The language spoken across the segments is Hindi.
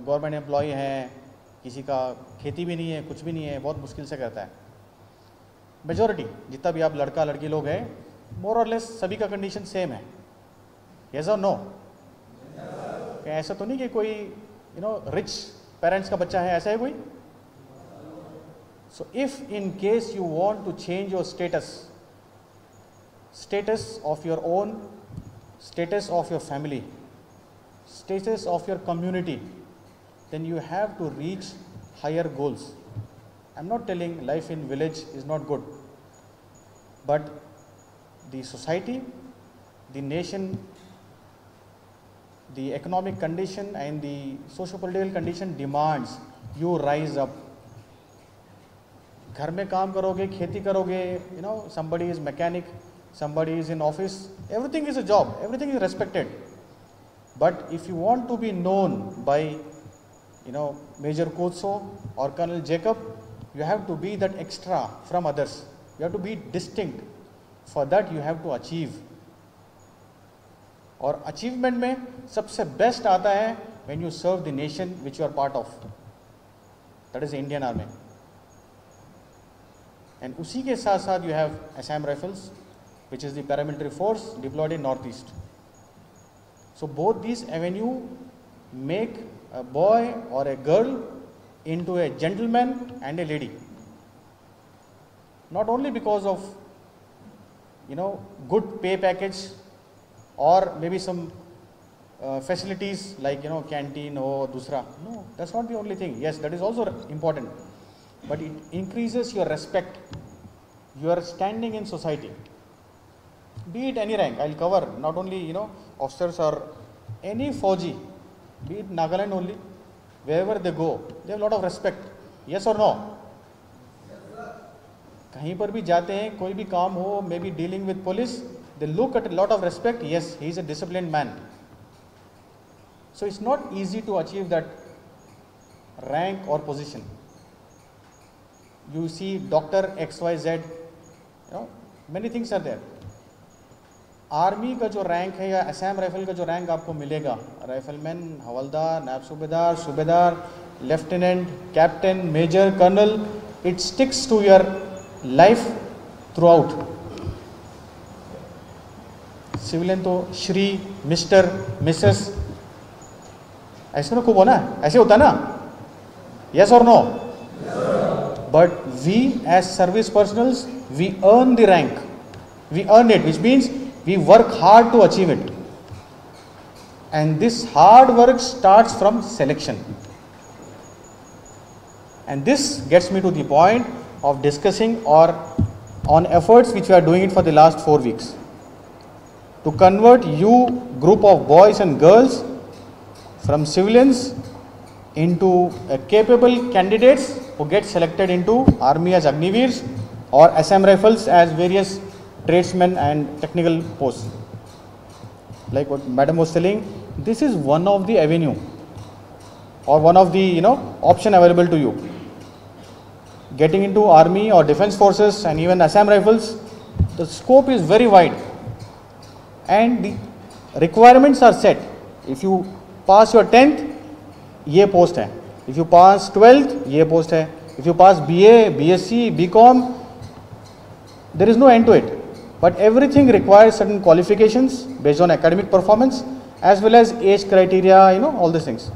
गवर्नमेंट एम्प्लॉय हैं किसी का खेती भी नहीं है कुछ भी नहीं है बहुत मुश्किल से करता है। मेजोरिटी जितना भी आप लड़का लड़की लोग हैं मोर और लेस सभी का कंडीशन सेम है। यस और नो ऐसा तो नहीं कि कोई यू नो रिच पेरेंट्स का बच्चा है ऐसा है कोई? So if in case you want to change your status status of your own status of your family status of your community, then you have to reach higher goals. I'm not telling life in village is not good, but the society, the nation, the economic condition and the socio-political condition demands you rise up. घर में काम करोगे खेती करोगे you know somebody is mechanic somebody is in office everything is a job everything is respected but if you want to be known by you know major Kotso or colonel jacob you have to be that extra from others you have to be distinct for that you have to achieve और अचीवमेंट में सबसे बेस्ट आता है when you serve the nation which you are part of that is Indian Army and उसी के साथ साथ you have Assam Rifles which is the paramilitary force deployed in northeast. So both these avenue make a boy or a girl into a gentleman and a lady. Not only because of you know good pay package or maybe some uh, facilities like you know canteen or dusra. No, that's not the only thing. Yes, that is also important, but it increases your respect, your standing in society be it any rank i'll cover not only you know officers or any fauji be it nagaland only, wherever they go, they have a lot of respect. Yes or no? कहीं पर भी जाते हैं, कोई भी काम हो may be dealing with police they look at lot of respect yes he is a discipline man so it's not easy to achieve that rank और position you see doctor X Y Z many things are there army का जो रैंक है या असम राइफल का जो रैंक आपको मिलेगा, राइफलमैन हवलदार, नायब सूबेदार सूबेदार, lieutenant, captain, major, colonel it sticks to your life throughout civilian तो श्री, मिस्टर, मिसेस, ऐसे ना खूब होना ऐसे होता ना? यस और no but we as service personnels we earn the rank we earn it which means we work hard to achieve it. And this hard work starts from selection. And this gets me to the point of discussing or on efforts which we are doing it for the last 4 weeks. To convert you group of boys and girls from civilians into capable candidates who get selected into army as agniveers or assam rifles as various tradesmen and technical posts. Like what Madam was telling, this is one of the avenue or one of the you know option available to you. Getting into army or defense forces and even Assam rifles, the scope is very wide and the requirements are set. If you pass your 10th, ये पोस्ट है इफ यू पास ट्वेल्थ ये पोस्ट है if you pass B A B S C B com there is no end to it but everything requires certain qualifications based on academic performance as well as age criteria you know all these things.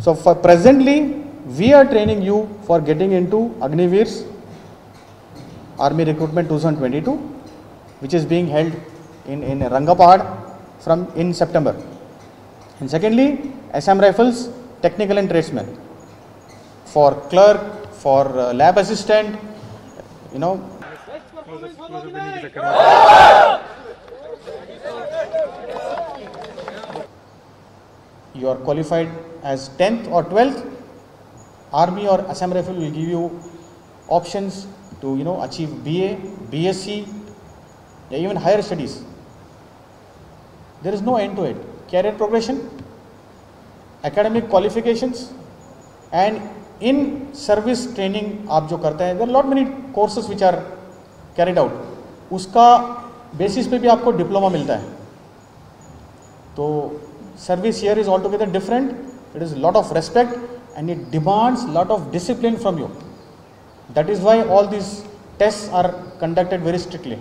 So for presently we are training you for getting into agniveers army recruitment 2022 which is being held in in rangapahad from in september. And secondly SM rifles technical and tradesmen. For clerk for uh, lab assistant you know you are qualified as 10th or 12th army or assam rifle will give you options to you know achieve ba bsc or even higher studies there is no end to it career progression academic qualifications and in service training आप जो करते हैं there are lot many courses which are carried out उसका बेसिस पे भी आपको डिप्लोमा मिलता है। तो service year is all together different it is lot of respect and it demands lot of discipline from you that is why all this test are conducted very strictly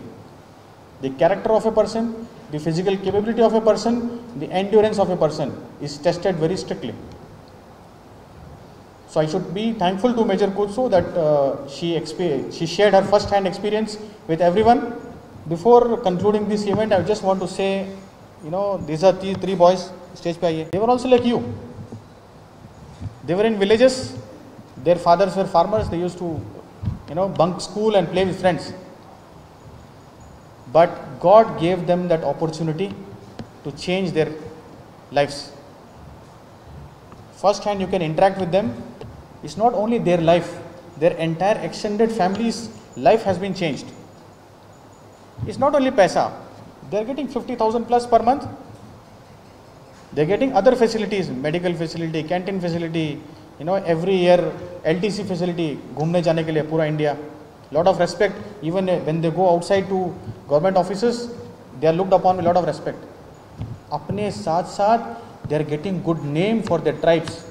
the character of a person the physical capability of a person the end of a person is tested very strictly So I should be thankful to Major Kutsu that uh, she, she shared her first-hand experience with everyone. Before concluding this event, I just want to say, you know, these are these three boys, stage pe They were also like you. They were in villages. Their fathers were farmers. They used to, you know, bunk school and play with friends. But God gave them that opportunity to change their lives. First hand, you can interact with them It's not only their life, their entire extended family's life has been changed. It's not only paisa. They're getting 50,000 plus per month. They're getting other facilities, medical facility, canteen facility, you know, every year LTC facility, घूमने जाने के लिए पूरा India. Lot of respect, even when they go outside to government offices, they are looked upon with lot of respect. अपने साथ साथ they are getting good name for their tribes.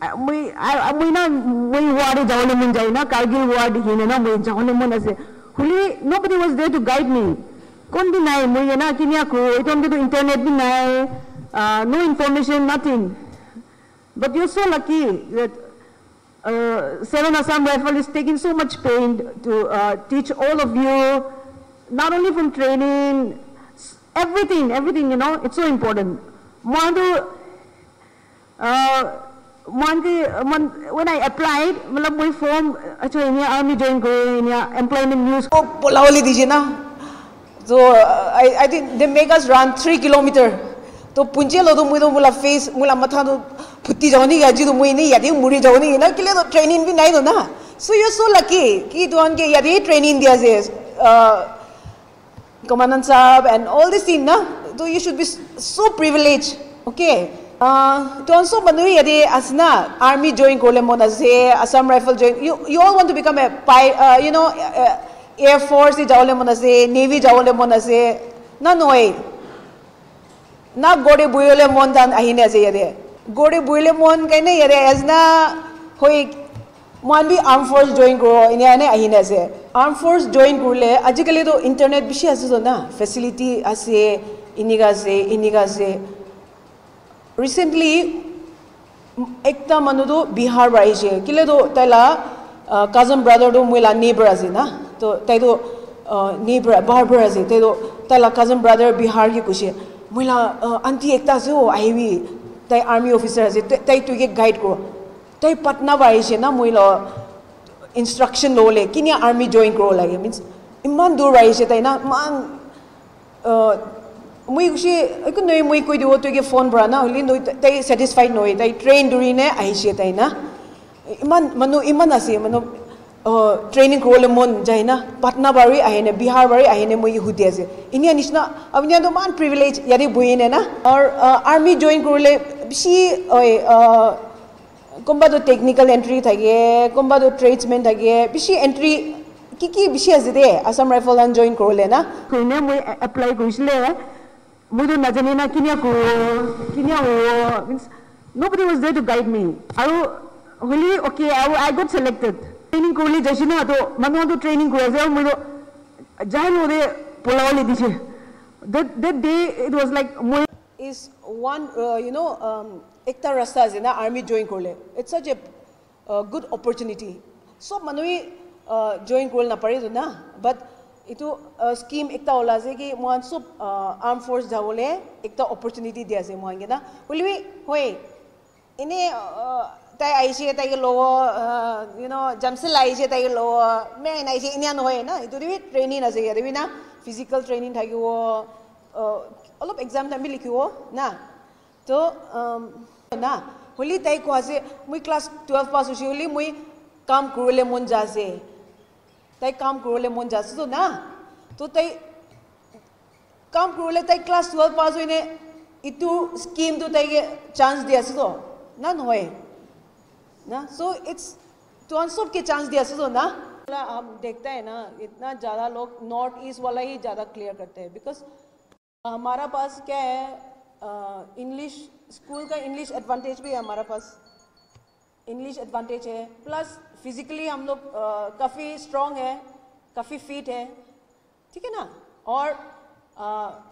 we mui na mui ward jaune mun jai na kargil ward hine na mui jaune mun huli nobody was there to guide me. Kon bi nai mui na kinya ko internet uh, no information nothing. But you're so lucky that uh, Seven Assam Rifle is taking so much pain to uh, teach all of you, not only from training, everything, everything, you know, it's so important. Uh, when I applied, मतलब वही form अच्छा इन्हें army join करो इन्हें employment news को पोलावली दीजिए ना। तो I I think they make us run three kilometre तो पुंजे लो तो मुझे तो मुला फेस मुला मथा तो फुट्टी जाओ नहीं याजी तो मुझे नहीं यादी मुड़ी जाओ नहीं ना? के लिए तो ट्रेनिंग भी नहीं दो ना। सो यू सो लकी कि तो अनके यादी ट्रेनिंग दिया से कमांडेंट साहब एंड ऑल दिस थिंग ना। तो you should be so privilege okay Tonso Manui Yadi Asna, Army join Kolemon Aze, Assam Rifle join. You, you all want to become a pi, uh, you know, uh, Air Force Jaulemon Aze, Navy Jaulemon Aze. Na noy. Na Gode Buyolemon dan Ahine Aze Yade. Gode Buyolemon Kane Yade Asna, Hoi मानवी आर्म फोर्स जॉइन करो इन्हें अहिन से आर्म फोर्स जॉइन कर ले आजिकल तो इंटरनेट बेसि आसो ना फेसिलिटी आसे इनिगा से इनिगा से recently ekta manu do bihar ra ije kile do taila cousin brother do moila neighbor ase na to tai do neighbor barber ase tai do taila cousin brother bihar ki kushi moila aunty ekta ase o aiwi tai army officer ase tai tu ke guide koro tai patna ra ije na moila instruction lo le kinia army join koro lage means iman dur ra ije tai na man মই গুচি একো নহয় মই কৈ দিওঁ তই ফোন পৰা না হ'লে নৈ তাই চেটিছফাইড নহয় তাই ট্ৰেইন দৌৰিনে আহিছে তাই না ইমান মানুহ ইমান আছে মানুহ ট্ৰেইনিং কৰিবলৈ মন যায় না পাটনা পাটনাবাৰী আহেনে বিহাৰবাৰী আহেনে মই সুধি আছে এনেয়া নিচিনা আপুনি ইমান প্ৰিভিলেজ ইয়াতে বহিনে না আৰু আৰ্মি জইন কৰিলে বেছি হয় কোনোবাটো টেকনিকেল এণ্ট্ৰি থাকে কোনোবাটো ট্ৰেডছমেন থাকে বেছি এণ্ট্ৰি কি কি বেছি আছে দেই আছাম ৰাইফল জইন কৰিলে না মই এপ্লাই কৰিছিলে মইতো নাজানে না কিনা কিনা means nobody was there to guide me আৰু হলি অ'কে আৰু আই গট চিলেক্টেড ট্ৰেইনিং কৰিলে যাইছে না তো মানুহতো ট্ৰেইনিং কৰি আছে আৰু মইতো যাই নদে পলাবলৈ দিছে that they it was like মই ইজ ওৱান ইউ ন' একটা ৰাস্তা আছে না আৰ্মি জইন কৰিলে it's such a good opportunity চব মানুহে জইন কৰিব নাপাৰে না বাট এইটো স্কিম এটা ওলা কি মই চব আৰ্ম ফৰ্চ যাবলৈ এটা অপৰচুনিটি দিয়া যায় মই কেইটা বুলিবি হয় এনেই তাই আহিছে তাইকে ল ইউ জামচিল আহিছে তাইকে ল মেইন আহিছে এনে নহয় না এইটো দিবি ট্ৰেইনিং আছে ইয়াত দিবি না ফিজিকেল ট্ৰেইনিং থাকিব অলপ এক্সাম টাইম লিখিব না তো না হলি তাই কোৱা যে মই ক্লাছ টুৱেল্ভ পাছ হৈছে হ'লি মই কাম কৰিবলৈ মন যা যায় तई काम करोले मन जा तो ना। तो तई काम करोले तई क्लास ट्वेल्व पास होने इतु स्कीम तो तई चांस दिया तो। ना नो ना? सो इट्स तो हम सब के चांस दिया तो ना। हम देखते हैं ना, इतना ज़्यादा लोग नॉर्थ ईस्ट वाला ही ज़्यादा क्लियर करते हैं बिकॉज़ हमारा पास क्या है इंग्लिश स्कूल का इंग्लिश एडवांटेज भी है हमारा पास। इंग्लिश एडवांटेज है। प्लस फिजिकली हम लोग काफ़ी स्ट्रांग है काफ़ी फिट है। ठीक है ना? और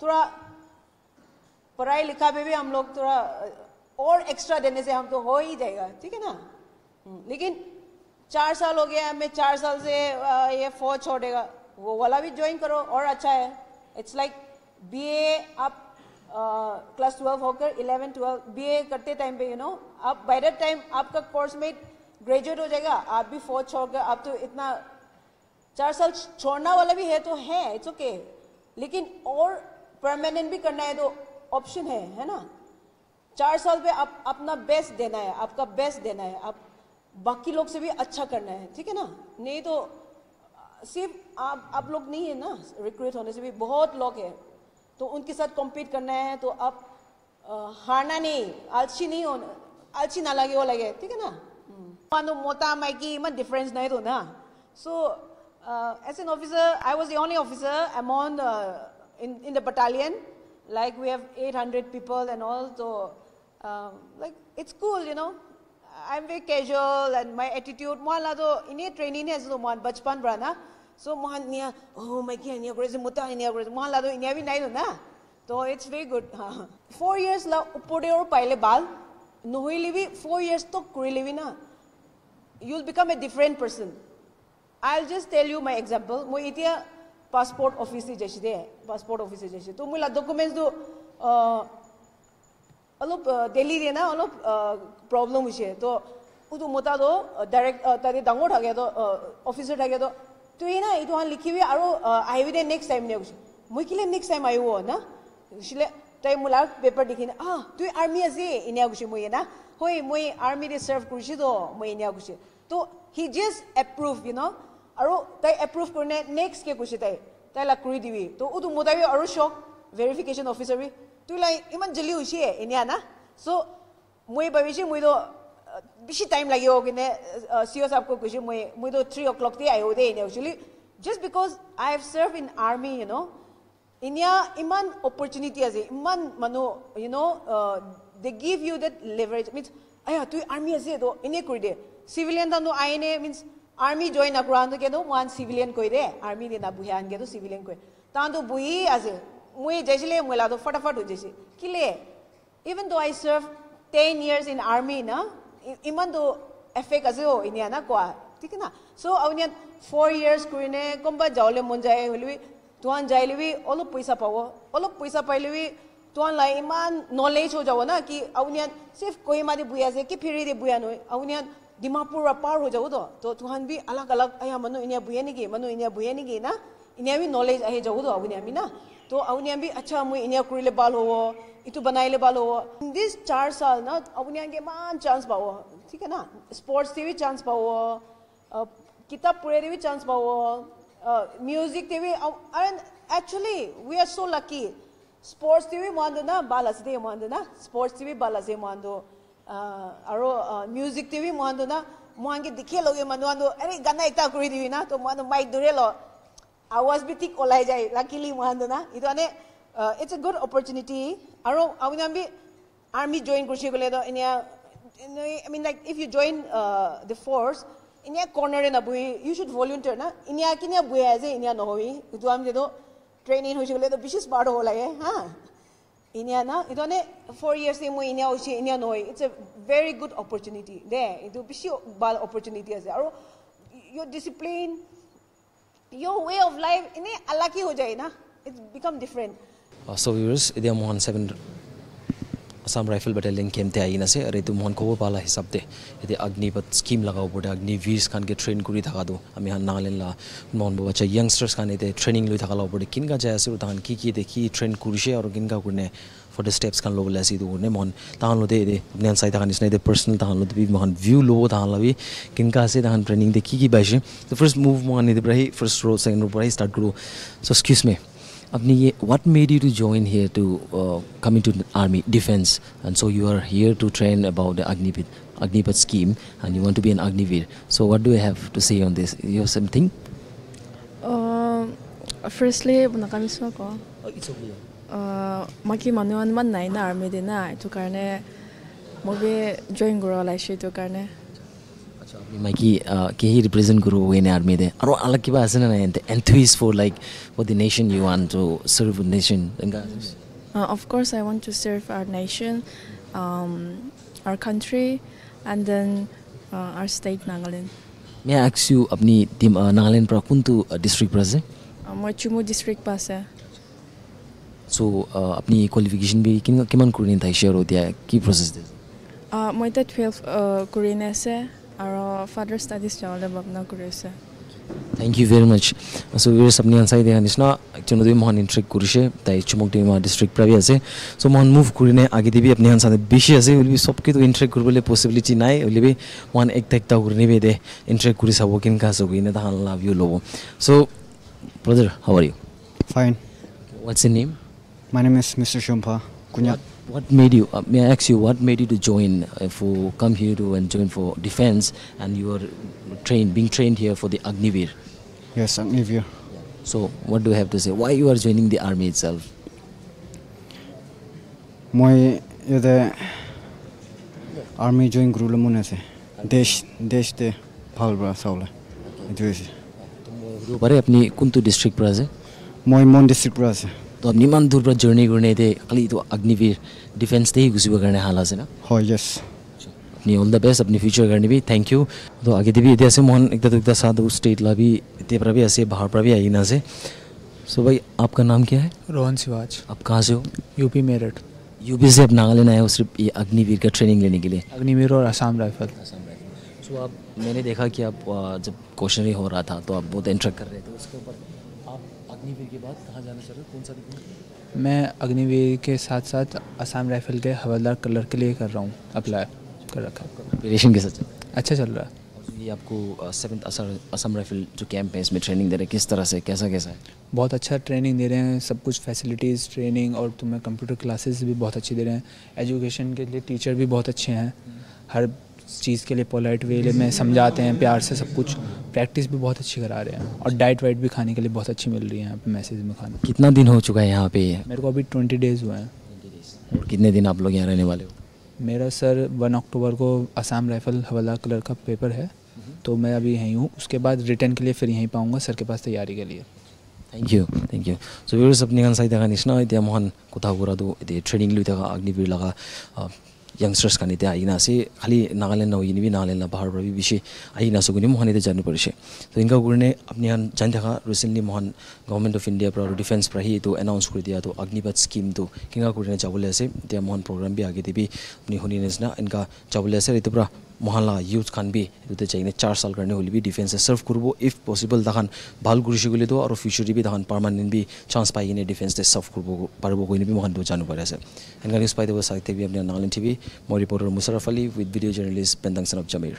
थोड़ा पढ़ाई लिखा पे भी हम लोग थोड़ा और एक्स्ट्रा देने से हम तो हो ही जाएगा। ठीक है ना? हम्म, लेकिन चार साल हो गया मैं चार साल से ये फौज छोड़ेगा। वो वाला भी ज्वाइन करो और अच्छा है। इट्स लाइक बी ए आप क्लास ट्वेल्व होकर इलेवन ट्वेल्व बी ए करते टाइम पे यू नो आप बाय दैट टाइम आपका कोर्स में ग्रेजुएट हो जाएगा, आप भी फौज छोड़कर आप तो इतना, चार साल छोड़ना वाला भी है तो है इट्स ओके लेकिन और परमानेंट भी करना है तो ऑप्शन है है ना? चार साल पे आप अपना बेस्ट देना है, आपका बेस्ट देना है, आप बाकी लोग से भी अच्छा करना है, ठीक है ना? नहीं तो सिर्फ़ आप आप लोग नहीं है ना रिक्रूट होने से भी, बहुत लोग हैं। तो उनके साथ कॉम्पीट करना है तो अब हारना नहीं आलसी नहीं होना आलसी ना लगे वो लगे ठीक है ना? हम्म। मानो मोटा माइकी मत डिफरेंस नहीं तो ना। So as an officer I was only officer am on in in the battalion like we have eight hundred people and all तो like it's cool you know I am very casual and my attitude मान ला तो इन ट्रेनिंग है बचपन बड़ा ना। So mohan niya, oh my god, niya grace muta niya grace mohan lado niya bhi nai na. So it's very good. four years la upore or pile bal, nohi livi four years to kuri livi na. You'll become a different person. I'll just tell you my example. Mo itia passport office jashi de, passport office jashi. To mula documents do alup Delhi de na alup problem hujhe. To udu mota do direct tadi dangor thagya to officer thagya to তুই না এইটো হান লিখিবি আৰু আহিবি দে নেক্সট টাইম নিয়া কৈছে মই কিলে নেক্সট টাইম আহিব না কৈছিলে তাই মোলাৰ পেপাৰ দেখি আহ তুই আৰ্মি আছে এনেয়া কৈছে মই না হয় মই আৰ্মিতে চাৰ্ভ কৰিছোঁ তো মই এনেয়া কৈছে তো he just approve you know আৰু তাই এপ্ৰুভ কৰি নেক্সট কে কৈছে তাই তাই লাগ কৰি দিবি তো উটো মোটাবি আৰু চক ভেৰিফিকেশ্যন অফিচাৰ বি তুই লাই ইমান জল্দি হৈছে এনেয়া না চ' মই ভাবিছোঁ মইতো bishi time lagyo kine ceo sahab ko kushi mui mui to 3 o'clock the ayo de actually. Just because i have served in army you know india iman opportunity ase iman manu you know they give you that leverage. Means aya tu army ase do ine koi de civilian da no aine means army join akura no ke one civilian koi de army de na buhian ke to civilian koi Thando buhi mui jaisile mui la to fatafat jaisi kile even though i served 10 years in army na though I served ten years in army না ই- ইমানটো এফেক্ট আছে অ' ইণ্ডিয়া না কোৱা ঠিক না চ' আপুনি ফ'ৰ ইয়াৰ্ছ কৰিনে কোনোবা যাবলৈ মন যায় হ'লেবি তোমান যাই ল'বি অলপ পইচা পাব অলপ পইচা পাই ল'বি তোমান লাই ইমান নলেজ হৈ যাব না কি আপুনি চিফ কহিমাদি বহি আছে কি ফেৰিদি বহি নহয় আপুনি ডিমাপুৰ পাৰ হৈ যাব তো তো তুহান বি আলাগ আলাগ আয়া মানুহ ইনিয়া বহিয়ে নেকি মানুহ ইনিয়া বহিয়ে নেকি না ইনিয়া বি নলেজ तो अवनियाँ भी अच्छा मुई इनिया कुरीले बाल हो इतु बनाईले बाल हो दिस चार साल ना, अवनियाँ के मान चांस पाओ ठीक है ना? स्पोर्ट्स से भी चांस पाओ किताब पढ़े भी चांस पाओ म्यूज़िक ते भी and actually we are so lucky sports T भी मान दो ना बाल हसदे मान ना स्पोर्ट्स टी भी बाल हसे मान दो और म्यूज़िक टी भी मान ना। मोहन दिखे लोगे मन अरे, गाना एकता कुरी दी ना तो मन माइक दूरे लो। আৱাজ বি ঠিক ওলাই যায় লাকিলি মহানটো না এইটো মানে ইটছ এ গুড অপৰচুনিটি আৰু আপুনি আমি আৰ্মি জইন কৰিছে গ'লে তো এনেয়া I mean like if you join the force এনেয়া কৰ্ণাৰে নবহি ইউ শুড ভলিউণ্টিয়াৰ না এনেয়া কিনিয়া বহি আছে এনেয়া নহবি এইটো আমি যিটো ট্ৰেইনিং হৈছে গ'লে বেছি স্মাৰ্ট হ'ব লাগে হা এনেয়া না এইটো মানে ফ'ৰ ইয়াৰ্ছ মই এনেয়া হৈছে এনেয়া নহয় it's a very good opportunity দে এইটো বেছি ভাল অপৰচুনিটি আছে আৰু your discipline your way of life ini alaki ho jaye na it's become different so viewers এতিয়া Mohan seven Assam rifle battalion কেম্পতে আহি আছে আৰু এইটো মোহন খবৰ পালা হিচাপতে এতিয়া অগ্নিপথ স্কিম লগাব পৰে অগ্নিবীৰ খানকে ট্ৰেইন কৰি থকাটো আমি হান নাগালেণ্ড লা মোহন বাবা বাচ্চা য়াংষ্টাৰ্ছ খান এতিয়া ট্ৰেইনিং লৈ থকা ল'ব পৰে কেনেকুৱা যাই আছে আৰু তাহান কি কি এতিয়া কি ট্ৰেইন কৰিছে আৰু কেনেকুৱা for the steps kan lobo lasi tu ne mon tahan lo de de apne ansai tahan isne de personal tahan lo de bi mon view lobo tahan lo bi kin ka se tahan training de ki ki bashi the first move mon ne de brahi first row second row brahi start guru so excuse me apni ye what made you to join here to uh, come into the army defense and so you are here to train about the agnipit Agnipath scheme and you want to be an agnivir So what do you have to say on this? You have something? Uh, firstly, bunakamismo ko. Oh, it's okay. মাকি মানুহ ইমান নাই না আৰ্মি না এইটো কাৰণে মই বি জইন কৰিব ওলাইছোঁ এইটো কাৰণে মাইকি কেহি ৰিপ্ৰেজেণ্ট কৰিব এনে আৰ্মি দে আৰু অলপ কিবা আছে নাই enthuse for like for the nation you one to serve nation এনেকুৱা of course I want to serve our nation our country and then our state Nagaland may আক্স you আপুনি নাগালেণ্ড পৰা কোনটো ডিষ্ট্ৰিক্ট পৰা আছে মই চুমু ডিষ্ট্ৰিক্ট পৰা আছে চ' আপুনি কোৱালিফিকেশ্যন বি কিমান কৰি থাকিছে আৰু এতিয়া কি প্ৰচেছ Uh, মই এতিয়া টুৱেলভ কৰি নে আছে আৰু ফাৰ্ডাৰ ষ্টাডিজ যাবলৈ ভাৱনা কৰি আছে থেংক ইউ ভেৰি মাছ চ' ইউৰ আপুনি আনচাই দিয়া নিচিনা একচুৱেলি মহান ইণ্টাৰেক্ট কৰিছে তাই চুমক টিমা ডিষ্ট্ৰিক্ট পৰা বি আছে চ' মহান মুভ কৰিনে আগে দিবি আপুনি আনচাই বেছি আছে হ'লে চবকেতো ইণ্টাৰেক্ট কৰিবলৈ পচিবিলিটি নাই হ'লে বি মহান একটা একটা কৰি নিবি দে ইণ্টাৰেক্ট কৰি চাব কেনেকুৱা আছে কিনে তাহান লাভ ইউ ল'ব so' brother how are you Fine. What's in name My name is Mr. Shumpa Kunyat. What, what made you, uh, may I ask you, what made you to join, uh, for come here to and join for defense and you are trained, being trained here for the Agnivir? Yes, Agnivir. So what do you have to say? Why you are joining the army itself? মই ইয়াতে আৰ্মি জইন কৰিবলৈ মন আছে দেশ দেশ দে ভাল পৰা চাবলৈ এইটো হৈছে সুধিব পাৰে আপুনি কোনটো ডিষ্ট্ৰিক্ট পৰা আছে মই মন ডিষ্ট্ৰিক্ট পৰা আছে तो अपनी मान दूर पर जर्नी करने थे खाली तो अग्निवीर डिफेंस थे ही घुसी करने हाल से ना हाँ यस अपनी ऑल द बेस्ट अपनी फ्यूचर करने भी। थैंक यू तो आगे भी इतना से मोहन एक दुक्ता तो साथ उस स्टेट ला भी इतने पर भी ऐसे बाहर पर भी आई ना से। सो भाई आपका नाम क्या है? रोहन सिवाज। आप कहाँ से हो? यूपी मेरठ। यूपी से आप नागालैंड आए हो सिर्फ़ ये अग्निवीर का ट्रेनिंग लेने के लिए? अग्निवीर और Assam rifle. Assam rifle. So आप मैंने देखा कि आप जब क्वेश्चन हो रहा था तो आप बहुत इंटरेक्ट कर रहे थे उसके ऊपर अग्निवीर के बाद कहाँ जाना चाह रहे हो? कौन सा डिपार्टमेंट मैं अग्निवीर के साथ साथ असम राइफल के हवलदार कलर के लिए कर रहा हूँ अप्लाई कर रखा है। प्रिपरेशन के साथ चल रहा है? अच्छा चल रहा है। ये आपको सेवन्थ असम राइफल जो कैंप है इसमें ट्रेनिंग दे रहे हैं किस तरह से कैसा कैसा है? बहुत अच्छा ट्रेनिंग दे रहे हैं सब कुछ फैसिलिटीज़ ट्रेनिंग और तुम्हें कंप्यूटर क्लासेस भी बहुत अच्छी दे रहे हैं। एजुकेशन के लिए टीचर भी बहुत अच्छे हैं। हर चीज़ के लिए पोलाइट वे में समझाते हैं प्यार से सब कुछ। प्रैक्टिस भी बहुत अच्छी करा रहे हैं और डाइट वाइट भी खाने के लिए बहुत अच्छी मिल रही है मैसेज में खाना। कितना दिन हो चुका है यहाँ पे? मेरे को अभी ट्वेंटी डेज़ हुए हैं। और कितने दिन आप लोग यहाँ रहने वाले हो? मेरा सर वन अक्टूबर को आसाम राइफल हवाला कलर का पेपर है। तो मैं अभी यहीं हूँ। उसके बाद रिटर्न के लिए फिर यहीं पाऊँगा सर के पास तैयारी के लिए। Thank you thank you so viewers अपनी गंसाई दगा निशना इतना मोहन कुथा गुरा दो ट्रेनिंग लुई अग्निवीर लगा লগা য়াংষ্টাৰ্ছ খান এতিয়া আহি নাছে খালি নাগালেণ্ড নহৈ কিনিবি নাগালেণ্ড বাহিৰৰ পৰা বেছি আহি নাছো কিনি মহান এতিয়া জানিব পাৰিছে তো এনেকুৱা কৰিনে আপুনি এখন জানি থকা ৰিচেণ্টলি মহান গভৰ্ণমেণ্ট অফ ইণ্ডিয়াৰ পৰা আৰু ডিফেন্স পৰা সি এইটো এনাউন্স কৰি দিয়াটো অগ্নিপাত স্কিমটো কেনেকুৱা কৰিনে যাবলৈ আছে এতিয়া মহান প্ৰগ্ৰাম বি আগে দিবি আপুনি শুনি নিচিনা এনেকুৱা যাবলৈ আছে এইটোৰ পৰা মহানলা ইউথ খান বি চাইনে চাৰ চাল কাৰণে হ'লে বি ডিফেন্সে চাৰ্ভ কৰিব ইফ পচিবল দেখান ভাল কৰিছে বুলি আৰু ফিউচাৰে বি তাহান পাৰ্মানেণ্ট বি চান্স পাই কিনে ডিফেন্সে চাৰ্ভ কৰিব পাৰিব কৈ নিবি মহানটো জানিব পাৰি আছে এনেকুৱা নিউজ পাই দিব চাই থাকিবি আপুনি নাগালেণ্ড টিভি মই reporter Musharraf Ali with video' journalist Pendangchan of Zamir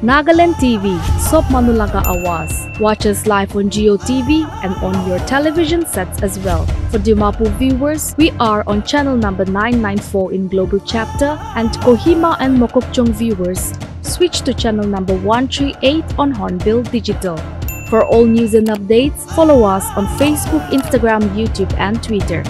Nagaland TV, Sop Manulaga Awas. Watch us live on Geo TV and on your television sets as well. For Dimapu viewers, we are on channel number 994 in Global Chapter, and Kohima and Mokokchung viewers, switch to channel number 138 on Hornbill Digital. For all news and updates, follow us on Facebook, Instagram, YouTube, and Twitter.